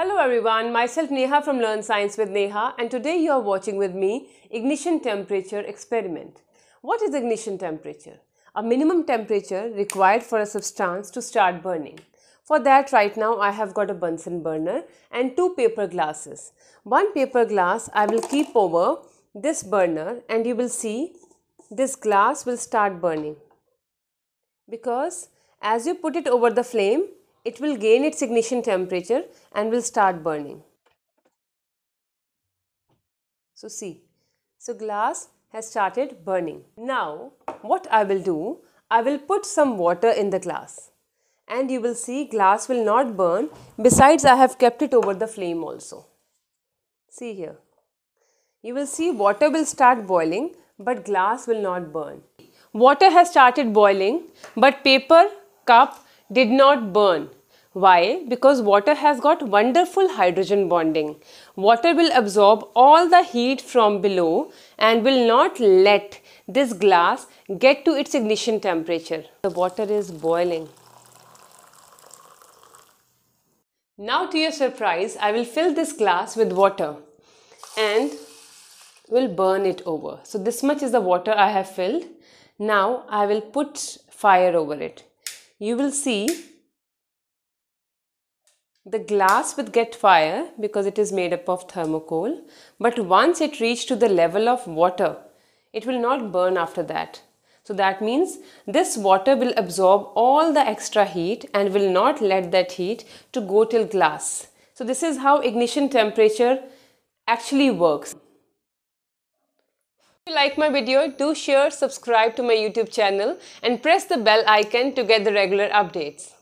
Hello everyone, myself Neha from Learn Science with Neha and today you are watching with me ignition temperature experiment. What is ignition temperature? A minimum temperature required for a substance to start burning. For that right now I have got a Bunsen burner and two paper glasses. One paper glass I will keep over this burner and you will see this glass will start burning because as you put it over the flame it will gain its ignition temperature and will start burning. So see, so glass has started burning. Now what I will do, I will put some water in the glass and you will see glass will not burn besides I have kept it over the flame also. See here. You will see water will start boiling but glass will not burn. Water has started boiling but paper cup did not burn. Why? Because water has got wonderful hydrogen bonding. Water will absorb all the heat from below and will not let this glass get to its ignition temperature. The water is boiling. Now to your surprise, I will fill this glass with water and will burn it over. So this much is the water I have filled. Now I will put fire over it. You will see the glass would get fire because it is made up of thermocol. But once it reached to the level of water, it will not burn after that. So that means this water will absorb all the extra heat and will not let that heat to go till glass. So this is how ignition temperature actually works. If you like my video, do share, subscribe to my YouTube channel and press the bell icon to get the regular updates.